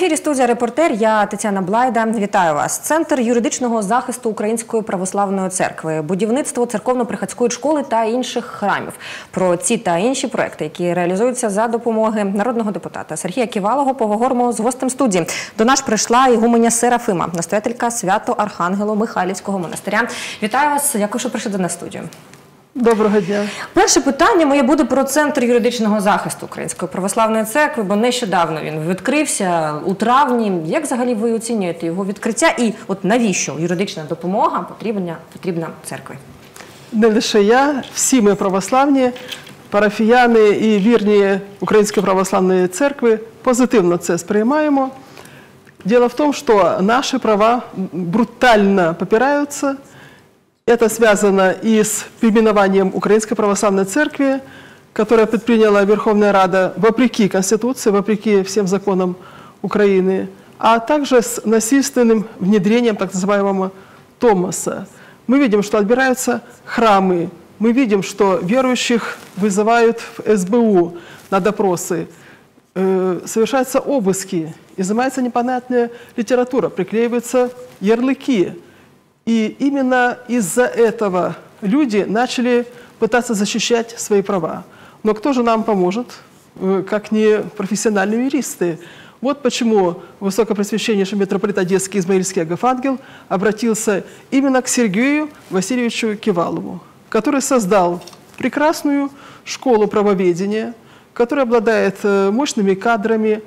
ефірі студія репортер. Я Тетяна Блайда. Вітаю вас. Центр юридичного захисту Української православної церкви, будівництво церковно-приходської школи та інших храмів. Про ці та інші проекти, які реалізуються за допомоги народного депутата Сергія Ківалого, поговоримо з гостем студії. До нас прийшла ігуменя Серафима, настоятелька свято Архангело Михайлівського монастиря. Вітаю вас. Дякую, що прийшли до нас студію. Доброго дня. Перше питання моє буде про центр юридичного захисту Української православної церкви, бо нещодавно він відкрився у травні. Як взагалі ви оцінюєте його відкриття? І от навіщо юридична допомога потрібна потрібна церкві? Не лише я, всі ми православні, парафіяни і вірні Української православної церкви позитивно це сприймаємо. Дело в том, что наши права брутально попираются. Это связано и с переименованием Украинской Православной Церкви, которое предприняла Верховная Рада вопреки Конституции, вопреки всем законам Украины, а также с насильственным внедрением так называемого Томаса. Мы видим, что отбираются храмы, мы видим, что верующих вызывают в СБУ на допросы, э, совершаются обыски, изымается непонятная литература, приклеиваются ярлыки. И именно из-за этого люди начали пытаться защищать свои права. Но кто же нам поможет, э, как не профессиональные юристы? Вот почему Высокопресвященнейший митрополит Одесский Измаильский Агафангел обратился именно к Сергею Васильевичу Кивалову, который создал прекрасную школу правоведения, которая обладает э, мощными кадрами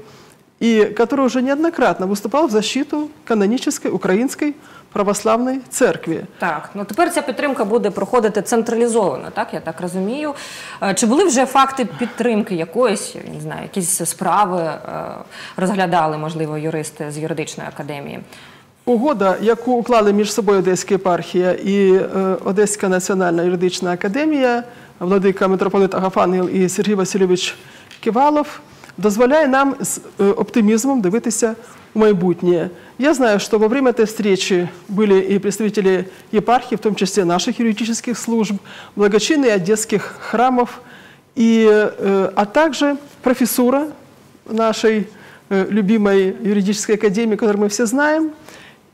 и который уже неоднократно выступал в защиту канонической украинской православної церкви. Так, ну тепер ця підтримка буде проходити централізовано, так я так розумію. Е, Чи були вже факти підтримки якоїсь, я не знаю, якісь справи е, розглядали, можливо, юристи з юридичної академії? Угода, яку уклали між собою Одеська єпархія і е, Одеська національна юридична академія, владика митрополит Агафангел і Сергій Васильович Кивалов, дозволяє нам з оптимізмом дивитися в майбутнее. Я знаю, что во время этой встречи были и представители епархии, в том числе наших юридических служб, благочинные одесских храмов, и, э, а также профессура нашей э, любимой юридической академии, которую мы все знаем,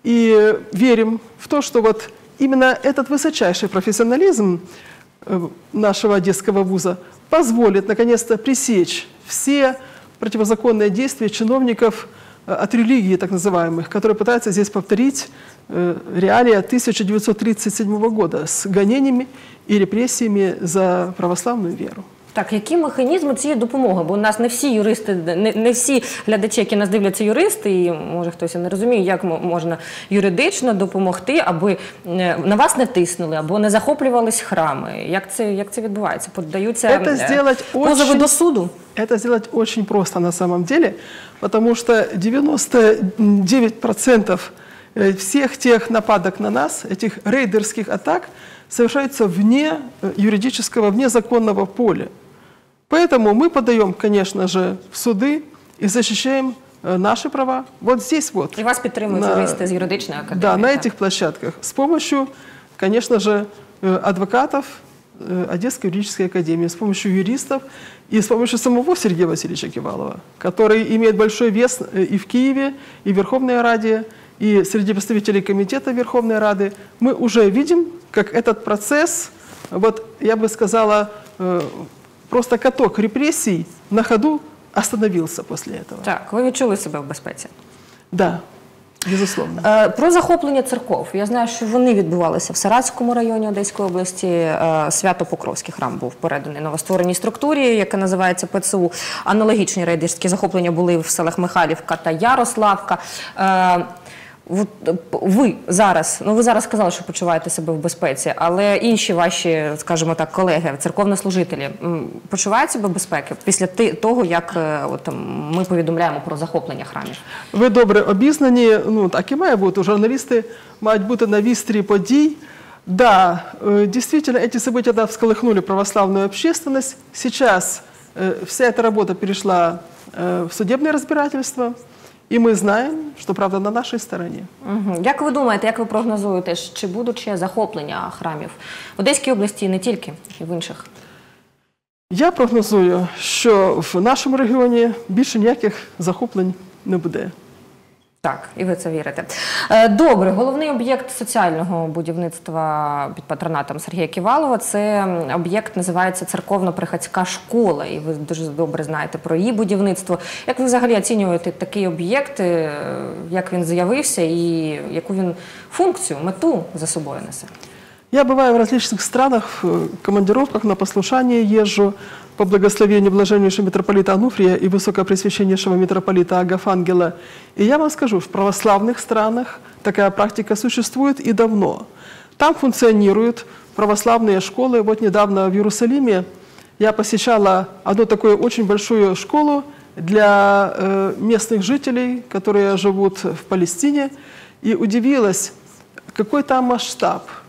и верим в то, что вот именно этот высочайший профессионализм э, нашего одесского вуза позволит наконец-то пресечь все противозаконные действия чиновников э, от религии так называемых, которые пытаются здесь повторить э, реалии 1937 года с гонениями и репрессиями за православную веру. Так, які механізми цієї допомоги? Бо у нас не всі юристи, не, не всі глядачі, які нас дивляться, юристи, і може хтось і не розуміє, як мо- можна юридично допомогти, аби е, на вас не тиснули або не захоплювались храми. Як це, як це відбувається? Подаються Это е, сделать позови очень- до суду? Это сделать очень просто на самом деле, потому что 99% э, всех тех нападок на нас, этих рейдерских атак, совершаются вне э, юридического, вне законного поля. Поэтому мы подаем, конечно же, в суды и защищаем э, наши права. Вот здесь вот. І вас підтримують На- юристи з юридичної академії. Да, на так? этих площадках. С помощью, конечно же, э, адвокатов э, Одесской юридической академии, с помощью юристов и с помощью самого Сергея Васильевича Кивалова, который имеет большой вес э, и в Киеве, и в Верховной Раде, и среди представителей комитета Верховной Рады. Мы уже видим, как этот процесс, вот я бы сказала, э, просто каток репрессий на ходу остановился после этого. Так, ви відчули себе в безпеці. Да, безусловно. Е, Про захоплення церков. Я знаю, що вони відбувалися в Саратському районі Одеської області. Е, Свято-Покровський храм був переданий новоствореній структурі, яка називається ПЦУ. Аналогічні рейдерські захоплення були в селах Михайлівка та Ярославка. Е, от, е, п- Ви зараз, ну ви зараз сказали, що почуваєте себе в безпеці, але інші ваші, скажімо так, колеги, церковнослужителі, м, почувають себе в безпеці після ти- того, як е, от, м, ми повідомляємо про захоплення храмів? Ви добре обізнані, ну так і має бути. Журналісти мають бути на вістрі подій. Да, э, действительно, эти события да, всколыхнули православную общественность. Сейчас э, вся эта работа перешла э, в судебное разбирательство, и мы знаем, что правда на нашій стороні. Угу. Як ви думаєте, як ви прогнозуєте, чи будуть ще захоплення храмів в Одеській області і не тільки, і в інших? Я прогнозую, що в нашому регіоні більше ніяких захоплень не буде. Так, і ви це вірите. Е, Добре, головний об'єкт соціального будівництва під патронатом Сергія Ківалова це об'єкт називається церковно-приходська школа. І ви дуже добре знаєте про її будівництво. Як ви взагалі оцінюєте такий об'єкт, е, як він з'явився і яку він функцію, мету за собою несе? Я бываю в различных странах, в э, командировках, на послушание езжу по благословению блаженнейшего митрополита Ануфрия и высокопресвященнейшего митрополита Агафангела. И я вам скажу, в православных странах такая практика существует и давно. Там функционируют православные школы. Вот недавно в Иерусалиме я посещала одну такую очень большую школу для э, местных жителей, которые живут в Палестине, и удивилась, какой там масштаб –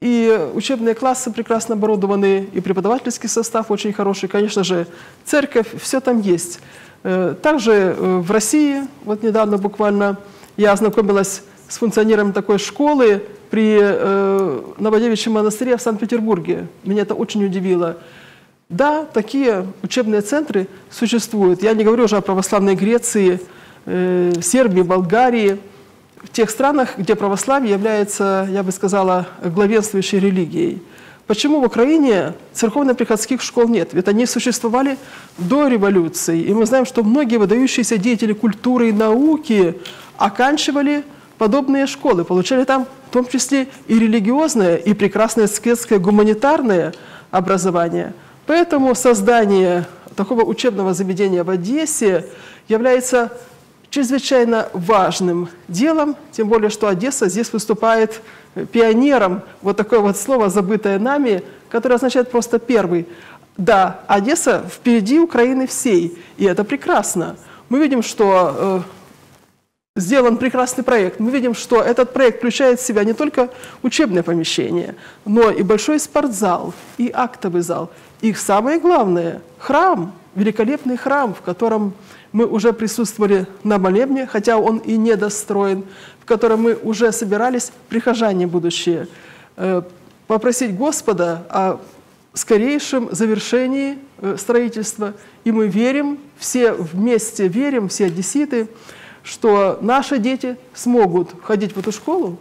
и учебные классы прекрасно оборудованы, и преподавательский состав очень хороший. Конечно же, церковь, все там есть. Э, также э, в России, вот недавно буквально я ознакомилась с функционером такой школы при э, Новодевичьем монастыре в Санкт-Петербурге. Меня это очень удивило. Да, такие учебные центры существуют. Я не говорю уже о православной Греции, Сербии, Болгарии – в тех странах, где православие является, я бы сказала, главенствующей религией. Почему в Украине церковно-приходских школ нет? Ведь они существовали до революции. И мы знаем, что многие выдающиеся деятели культуры и науки оканчивали подобные школы, получали там в том числе и религиозное, и прекрасное светское гуманитарное образование. Поэтому создание такого учебного заведения в Одессе является чрезвычайно важным делом, тем более, что Одесса здесь выступает пионером, вот такое вот слово, забытое нами, которое означает просто «первый». Да, Одесса впереди Украины всей, и это прекрасно. Мы видим, что э, сделан прекрасный проект. Мы видим, что этот проект включает в себя не только учебное помещение, но и большой спортзал, и актовый зал. И самое главное – храм, великолепный храм, в котором мы уже присутствовали на молебне, хотя он и недостроен, в котором мы уже собирались, прихожане будущие, э, попросить Господа о скорейшем завершении э, строительства. И мы верим, все вместе верим, все одесситы, что наши дети смогут ходить в эту школу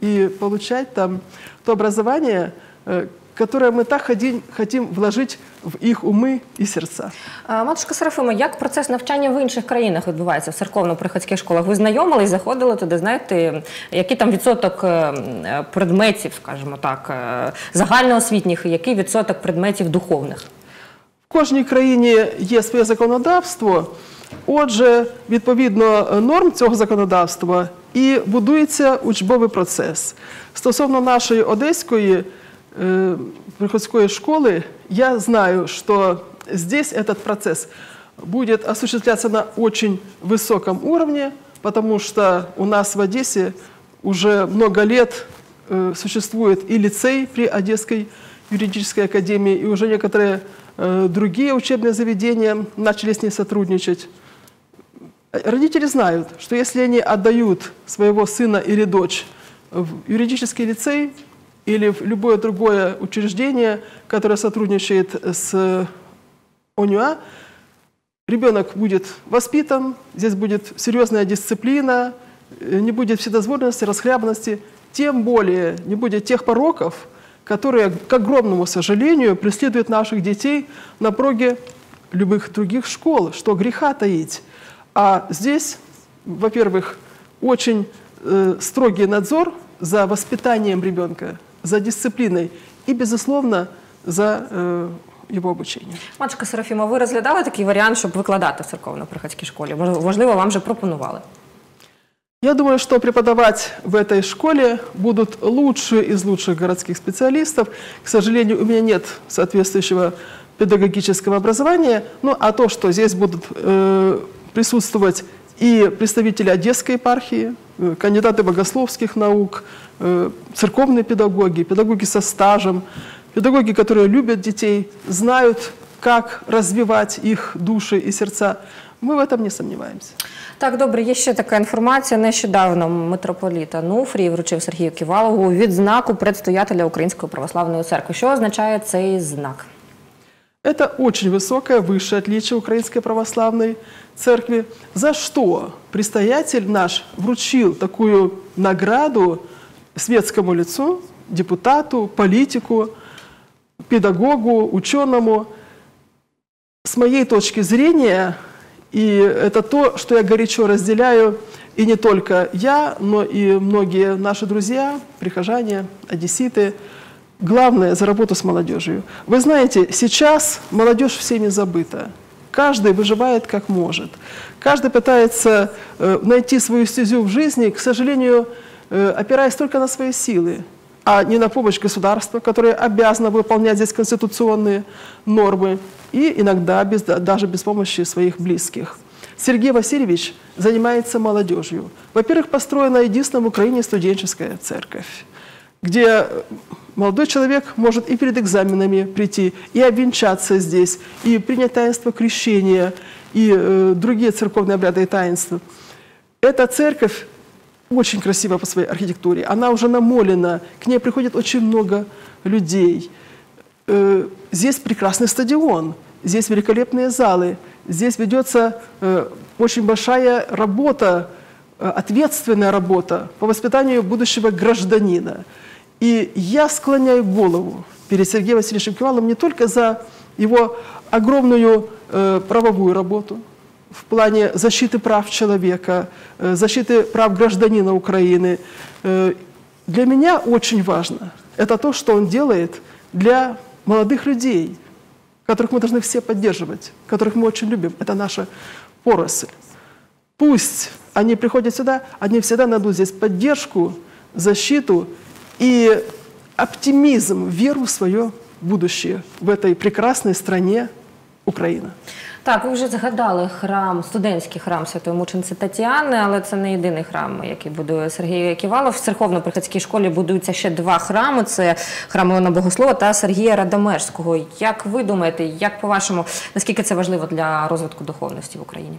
и получать там то образование, э, которое мы так хотим, хотим вложить в їх уми і серця. Матушка Серафима, як процес навчання в інших країнах відбувається в церковно-приходських школах? Ви знайомились, заходили туди, знаєте, який там відсоток е, предметів, скажімо так, е, загальноосвітніх, який відсоток предметів духовних? В кожній країні є своє законодавство. Отже, відповідно норм цього законодавства і будується учбовий процес. Стосовно нашої одеської э, приходской школы, я знаю, что здесь этот процесс будет осуществляться на очень высоком уровне, потому что у нас в Одессе уже много лет э, существует и лицей при Одесской юридической академии, и уже некоторые э, другие учебные заведения начали с ней сотрудничать. Родители знают, что если они отдают своего сына или дочь в юридический лицей, или в любое другое учреждение, которое сотрудничает с ОНЮА, ребенок будет воспитан, здесь будет серьезная дисциплина, не будет вседозволенности, расхлябанности, тем более не будет тех пороков, которые, к огромному сожалению, преследуют наших детей на проге любых других школ, что греха таить. А здесь, во-первых, очень э, строгий надзор за воспитанием ребенка, за дисциплиной и, безусловно, за э, його обучення. Матушка Серафіма, ви розглядали такий варіант, щоб викладати в церковно-приходській школі? Можливо, вам вже пропонували? Я думаю, что преподавать в этой школе будут лучшие из лучших городских специалистов. К сожалению, у меня нет соответствующего педагогического образования. Ну, а то, что здесь будут э, присутствовать и представители Одесской епархии, э, кандидаты богословских наук, э, церковные педагоги, педагоги со стажем, педагоги, которые любят детей, знают, как развивать их души и сердца. Ми в этом не сумніваємося. Так, добре, є ще така інформація. Нещодавно митрополіт Ануфрій вручив Сергію Ківалову відзнаку предстоятеля Української православної церкви. Що означає цей знак? Это очень высокое, высшее отличие Украинской Православной Церкви, за что предстоятель наш вручил такую награду светскому лицу, депутату, политику, педагогу, ученому. С моей точки зрения, и это то, что я горячо разделяю, и не только я, но и многие наши друзья, прихожане, одесситы, главное за работу с молодежью. Вы знаете, сейчас молодежь всеми забыта. Каждый выживает как может. Каждый пытается э, найти свою стезю в жизни, к сожалению, э, опираясь только на свои силы, а не на помощь государства, которое обязано выполнять здесь конституционные нормы, и иногда без, даже без помощи своих близких. Сергей Васильевич занимается молодежью. Во-первых, построена единственная в Украине студенческая церковь, где молодой человек может и перед экзаменами прийти, и обвенчаться здесь, и принять таинство крещения, и э, другие церковные обряды и таинства. Эта церковь очень красива по своей архитектуре. Она уже намолена, к ней приходит очень много людей. Э, здесь прекрасный стадион, здесь великолепные залы, здесь ведется э, очень большая работа, э, ответственная работа по воспитанию будущего гражданина. И я склоняю голову перед Сергеем Васильевичем Киваловым не только за его огромную э, правовую работу в плане защиты прав человека, э, защиты прав гражданина Украины. Э, для меня очень важно это то, что он делает для молодых людей, которых мы должны все поддерживать, которых мы очень любим. Это наша поросль. Пусть они приходят сюда, они всегда найдут здесь поддержку, защиту и оптимизм, веру в свое будущее в этой прекрасной стране Украина. Так, ви вже згадали храм, студентський храм Святої Мучениці Тетяни, але це не єдиний храм, який будує Сергій Ківалов. В церковно-приходській школі будуються ще два храми: це храм Івана Богослова та Сергія Радомежського. Як ви думаєте, як по-вашому, наскільки це важливо для розвитку духовності в Україні?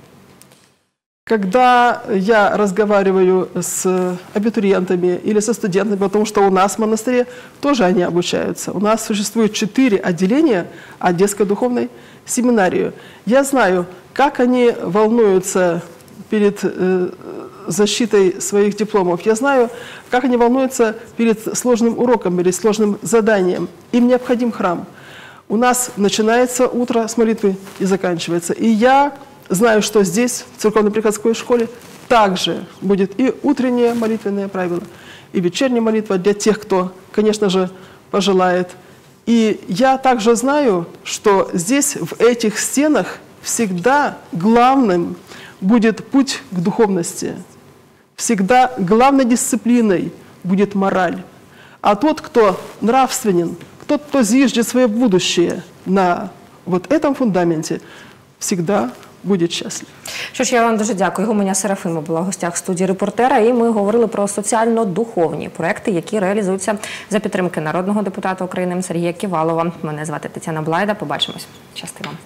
Когда я разговариваю с абитуриентами или со студентами, потому что у нас в монастыре тоже они обучаются. У нас существует четыре отделения Одесской духовной семинарии. Я знаю, как они волнуются перед э, защитой своих дипломов. Я знаю, как они волнуются перед сложным уроком, перед сложным заданием. Им необходим храм. У нас начинается утро с молитвы и заканчивается. И я знаю, что здесь, в церковно-приходской школе, также будет и утреннее молитвенное правило, и вечерняя молитва для тех, кто, конечно же, пожелает. И я также знаю, что здесь, в этих стенах, всегда главным будет путь к духовности. Всегда главной дисциплиной будет мораль. А тот, кто нравственен, тот, кто зиждет свое будущее на вот этом фундаменте, всегда буде щаслив. Що ж, я вам дуже дякую. Гуменя Серафима була в гостях студії репортера, і ми говорили про соціально-духовні проекти, які реалізуються за підтримки народного депутата України Сергія Ківалова. Мене звати Тетяна Блайда. Побачимось. Щасти вам.